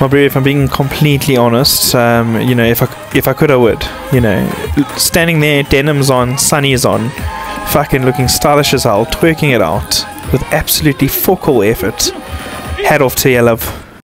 Well, bro, if I'm being completely honest, um, you know, if I if I could, I would. You know, standing there, denims on, sunnies on, fucking looking stylish as hell, twerking it out with absolutely fuck all effort. Hat off to you, love.